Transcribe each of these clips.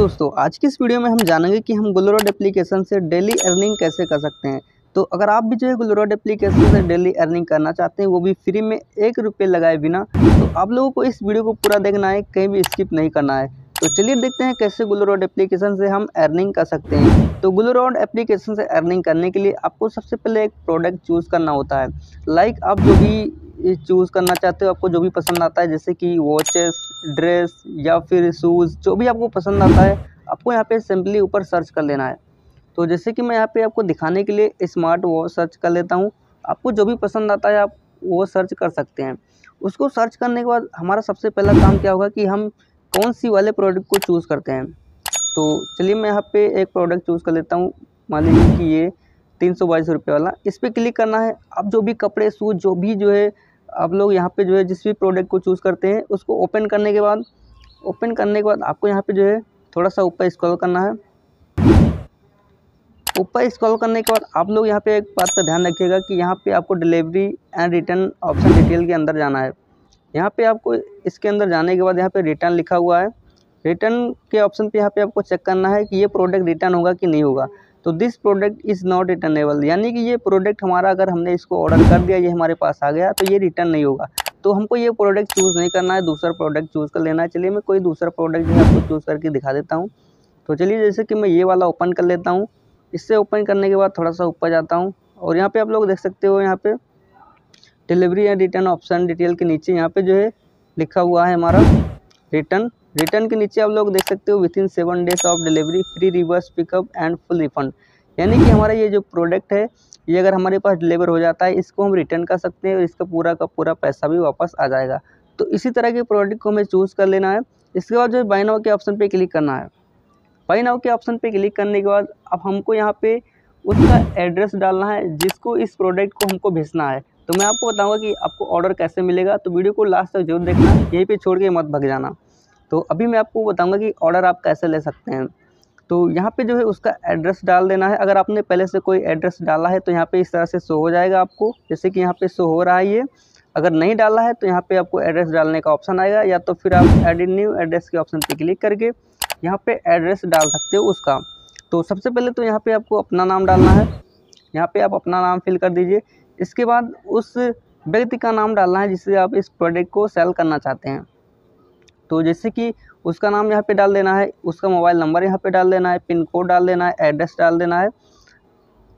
दोस्तों, आज की इस वीडियो में हम जानेंगे कि हम गुलरोड एप्लीकेशन से डेली अर्निंग कैसे कर सकते हैं। तो अगर आप भी जो है गुलरोड एप्लीकेशन से डेली अर्निंग करना चाहते हैं, वो भी फ्री में एक रुपये लगाए बिना तो आप लोगों को इस वीडियो को पूरा देखना है, कहीं भी स्किप नहीं करना है। तो चलिए देखते हैं कैसे रोड एप्लीकेशन से हम अर्निंग कर सकते हैं। तो रोड एप्लीकेशन से अर्निंग करने के लिए आपको सबसे पहले एक प्रोडक्ट चूज़ करना होता है। लाइक आप जो भी चूज़ करना चाहते हो, आपको जो भी पसंद आता है, जैसे कि वॉचेस ड्रेस या फिर शूज़ जो भी आपको पसंद आता है, आपको यहाँ पे सिंपली ऊपर सर्च कर लेना है। तो जैसे कि मैं यहाँ पे आपको दिखाने के लिए स्मार्ट वॉच सर्च कर लेता हूँ। आपको जो भी पसंद आता है, आप वो सर्च कर सकते हैं। उसको सर्च करने के बाद हमारा सबसे पहला काम क्या होगा कि हम कौन सी वाले प्रोडक्ट को चूज़ करते हैं। तो चलिए मैं यहाँ पे एक प्रोडक्ट चूज़ कर लेता हूँ। मान लीजिए कि ये तीन सौ बाईस रुपये वाला। इस पर क्लिक करना है। आप जो भी कपड़े शूज़ जो भी जो है आप लोग यहाँ पे जो है, जिस भी प्रोडक्ट को चूज़ करते हैं, उसको ओपन करने के बाद ओपन करने के बाद आपको यहाँ पे जो है, थोड़ा सा ऊपर स्क्रॉल करना है। ऊपर स्क्रॉल करने के बाद आप लोग यहाँ पे एक बात का ध्यान रखिएगा कि यहाँ पे आपको delivery and return option detail के अंदर जाना है। यहाँ पे आपको इसके अंदर जाने के बाद यहाँ पे रिटर्न लिखा हुआ है। रिटर्न के ऑप्शन पे यहाँ पे आपको चेक करना है कि ये प्रोडक्ट रिटर्न होगा कि नहीं होगा। तो this product is not returnable यानी कि ये प्रोडक्ट हमारा अगर हमने इसको ऑर्डर कर दिया, ये हमारे पास आ गया तो ये रिटर्न नहीं होगा। तो हमको ये प्रोडक्ट चूज़ नहीं करना है, दूसरा प्रोडक्ट चूज़ कर लेना है। चलिए मैं कोई दूसरा प्रोडक्ट जो है आपको चूज़ करके दिखा देता हूँ। तो चलिए जैसे कि मैं ये वाला ओपन कर लेता हूँ। इससे ओपन करने के बाद थोड़ा सा ऊपर जाता हूँ। और यहाँ पे आप लोग देख सकते हो यहाँ पे डिलीवरी या रिटर्न ऑप्शन डिटेल के नीचे यहाँ पे जो है लिखा हुआ है हमारा रिटर्न रिटर्न के नीचे आप लोग देख सकते हो within seven days of delivery free reverse pickup and full refund यानी कि हमारा ये जो प्रोडक्ट है, ये अगर हमारे पास डिलीवर हो जाता है, इसको हम रिटर्न कर सकते हैं और इसका पूरा का पूरा पैसा भी वापस आ जाएगा। तो इसी तरह के प्रोडक्ट को हमें चूज़ कर लेना है। इसके बाद जो बाई नाउ के ऑप्शन पे क्लिक करना है। बाई नाउ के ऑप्शन पे क्लिक करने के बाद अब हमको यहाँ पे उसका एड्रेस डालना है, जिसको इस प्रोडक्ट को हमको भेजना है। तो मैं आपको बताऊँगा कि आपको ऑर्डर कैसे मिलेगा। तो वीडियो को लास्ट तक ज़रूर देखना, यहीं पर छोड़ के मत भग जाना। तो अभी मैं आपको बताऊँगा कि ऑर्डर आप कैसे ले सकते हैं। तो यहाँ पे जो है उसका एड्रेस डाल देना है। अगर आपने पहले से कोई एड्रेस डाला है तो यहाँ पे इस तरह से शो हो जाएगा आपको। जैसे कि यहाँ पे शो हो रहा है ये। अगर नहीं डाला है तो यहाँ पे आपको एड्रेस डालने का ऑप्शन आएगा, या तो फिर आप एडिट न्यू एड्रेस के ऑप्शन पे क्लिक करके यहाँ पे एड्रेस डाल सकते हो उसका। तो सबसे पहले तो यहाँ पे आपको अपना नाम डालना है। यहाँ पे आप अपना नाम फिल कर दीजिए। इसके बाद उस व्यक्ति का नाम डालना है जिससे आप इस प्रोडक्ट को सेल करना चाहते हैं। तो जैसे कि उसका नाम यहाँ पे डाल देना है, उसका मोबाइल नंबर यहाँ पे डाल देना है, पिन कोड डाल देना है, एड्रेस डाल देना है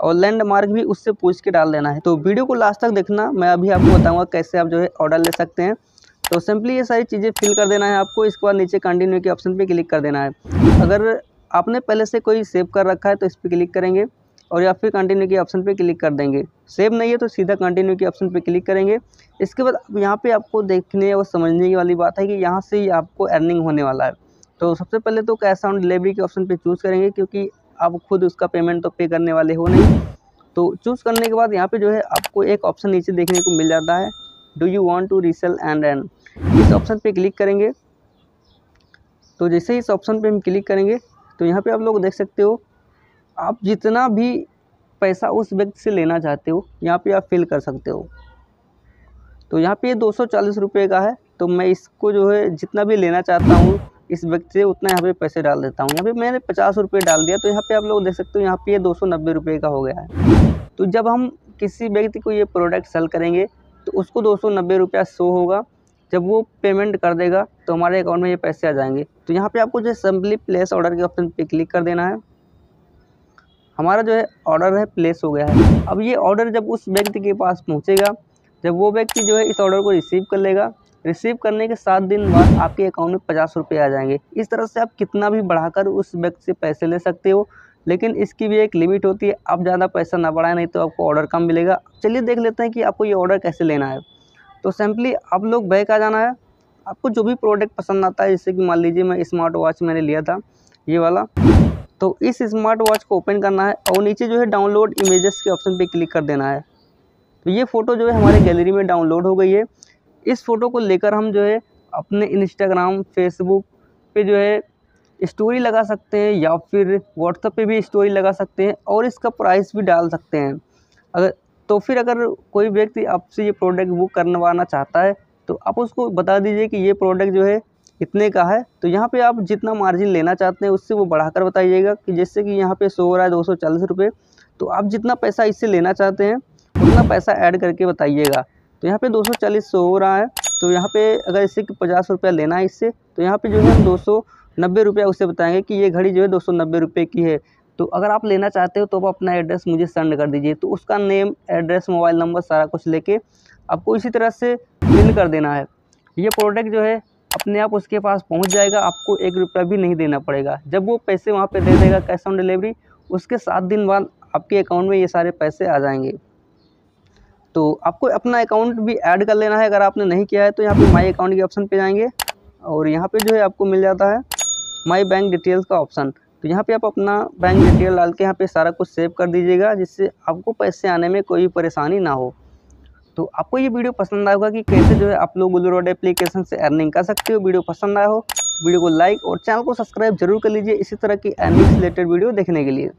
और लैंडमार्क भी उससे पूछ के डाल देना है। तो वीडियो को लास्ट तक देखना, मैं अभी आपको बताऊँगा कैसे आप जो है ऑर्डर ले सकते हैं। तो सिंपली ये सारी चीज़ें फिल कर देना है आपको, इसके बाद नीचे कंटिन्यू के ऑप्शन पर क्लिक कर देना है। अगर आपने पहले से कोई सेव कर रखा है तो इस पर क्लिक करेंगे। और या फिर कंटिन्यू के ऑप्शन पे क्लिक कर देंगे। सेव नहीं है तो सीधा कंटिन्यू के ऑप्शन पे क्लिक करेंगे। इसके बाद यहाँ पे आपको देखने और समझने की वाली बात है कि यहाँ से ही आपको अर्निंग होने वाला है। तो सबसे पहले तो कैश ऑन डिलीवरी के ऑप्शन पे चूज़ करेंगे क्योंकि आप खुद उसका पेमेंट तो पे करने वाले हो नहीं। तो चूज़ करने के बाद यहाँ पर जो है आपको एक ऑप्शन नीचे देखने को मिल जाता है। Do you want to resell and earn इस ऑप्शन पर क्लिक करेंगे। तो जैसे ही इस ऑप्शन पे हम क्लिक करेंगे तो यहाँ पे आप लोग देख सकते हो आप जितना भी पैसा उस व्यक्ति से लेना चाहते हो, यहाँ पे आप फिल कर सकते हो। तो यहाँ पे ये दो सौ चालीस रुपये का है तो मैं इसको जो है जितना भी लेना चाहता हूँ, इस व्यक्ति से उतना यहाँ पे पैसे डाल देता हूँ। यहाँ पे मैंने पचास रुपये डाल दिया तो यहाँ पे आप लोग देख सकते हो, यहाँ पे ये दो सौ नब्बे रुपये का हो गया है। तो जब हम किसी व्यक्ति को ये प्रोडक्ट सेल करेंगे तो उसको दो सौ नब्बे रुपया शो होगा। जब वो पेमेंट कर देगा तो हमारे अकाउंट में ये पैसे आ जाएँगे। तो यहाँ पे आपको जो सिंपली प्लेस ऑर्डर के ऑप्शन पे क्लिक कर देना है। हमारा जो है ऑर्डर है प्लेस हो गया है। अब ये ऑर्डर जब उस व्यक्ति के पास पहुँचेगा, जब वो व्यक्ति जो है इस ऑर्डर को रिसीव कर लेगा रिसीव करने के सात दिन बाद आपके अकाउंट में पचास रुपये आ जाएँगे। इस तरह से आप कितना भी बढ़ाकर उस व्यक्ति से पैसे ले सकते हो, लेकिन इसकी भी एक लिमिट होती है। आप ज़्यादा पैसा ना बढ़ाएँ, नहीं तो आपको ऑर्डर कम मिलेगा। चलिए देख लेते हैं कि आपको ये ऑर्डर कैसे लेना है। तो सिंपली आप लोग बैक आ जाना है। आपको जो भी प्रोडक्ट पसंद आता है, जैसे कि मान लीजिए मैं स्मार्ट वॉच मैंने लिया था, ये वाला। तो इस स्मार्ट वॉच को ओपन करना है और नीचे जो है डाउनलोड इमेजेस के ऑप्शन पे क्लिक कर देना है। तो ये फ़ोटो जो है हमारे गैलरी में डाउनलोड हो गई है। इस फ़ोटो को लेकर हम जो है अपने इंस्टाग्राम फेसबुक पे जो है स्टोरी लगा सकते हैं या फिर व्हाट्सएप पे भी स्टोरी लगा सकते हैं और इसका प्राइस भी डाल सकते हैं। अगर तो फिर अगर कोई व्यक्ति आपसे ये प्रोडक्ट बुक करवाना चाहता है तो आप उसको बता दीजिए कि ये प्रोडक्ट जो है कितने का है तो यहाँ पे आप जितना मार्जिन लेना चाहते हैं, उससे वो बढ़ाकर बताइएगा कि जैसे कि यहाँ पे शो हो रहा है, दो सौ चालीस रुपये तो आप जितना पैसा इससे लेना चाहते हैं, उतना पैसा ऐड करके बताइएगा। तो यहाँ पे दो सौ चालीस शो हो रहा है तो यहाँ पे अगर इससे कि पचास रुपया लेना है इससे तो यहाँ पे जो है दो सौ नब्बे रुपया उससे बताएँगे कि ये घड़ी जो है दो सौ नब्बे रुपये की है। तो अगर आप लेना चाहते हो तो आप अपना एड्रेस मुझे सेंड कर दीजिए तो उसका नेम एड्रेस मोबाइल नंबर सारा कुछ लेके आपको इसी तरह से फिल कर देना है। ये प्रोडक्ट जो है अपने आप उसके पास पहुँच जाएगा, आपको एक रुपया भी नहीं देना पड़ेगा। जब वो पैसे वहाँ पे दे देगा कैश ऑन डिलीवरी उसके सात दिन बाद आपके अकाउंट में ये सारे पैसे आ जाएँगे। तो आपको अपना अकाउंट भी ऐड कर लेना है, अगर आपने नहीं किया है तो यहाँ पे माई अकाउंट के ऑप्शन पे जाएँगे और यहाँ पे जो है आपको मिल जाता है माई बैंक डिटेल्स का ऑप्शन तो यहाँ पे आप अपना बैंक डिटेल डाल के यहाँ पे सारा कुछ सेव कर दीजिएगा, जिससे आपको पैसे आने में कोई परेशानी ना हो। तो आपको ये वीडियो पसंद आया होगा कि कैसे जो है आप लोग गुलू रोड एप्लीकेशन से अर्निंग कर सकते हो। वीडियो पसंद आया हो, वीडियो को लाइक और चैनल को सब्सक्राइब ज़रूर कर लीजिए इसी तरह की अर्निंग रिलेटेड वीडियो देखने के लिए।